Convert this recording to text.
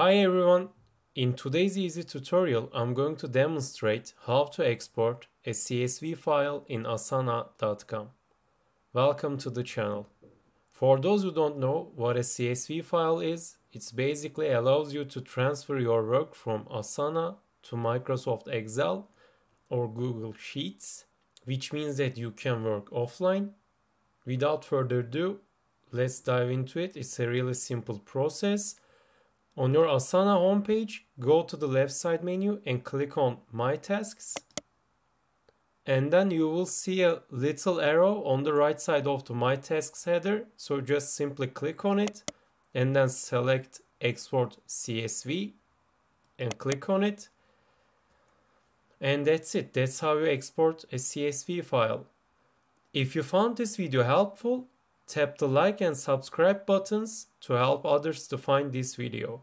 Hi everyone, in today's easy tutorial I'm going to demonstrate how to export a CSV file in asana.com. Welcome to the channel. For those who don't know what a CSV file is, it basically allows you to transfer your work from Asana to Microsoft Excel or Google Sheets, which means that you can work offline. Without further ado, let's dive into it. It's a really simple process. On your Asana homepage, go to the left side menu and click on My Tasks. And then you will see a little arrow on the right side of the My Tasks header. So just simply click on it and then select Export CSV and click on it. And that's it. That's how you export a CSV file. If you found this video helpful, tap the like and subscribe buttons to help others to find this video.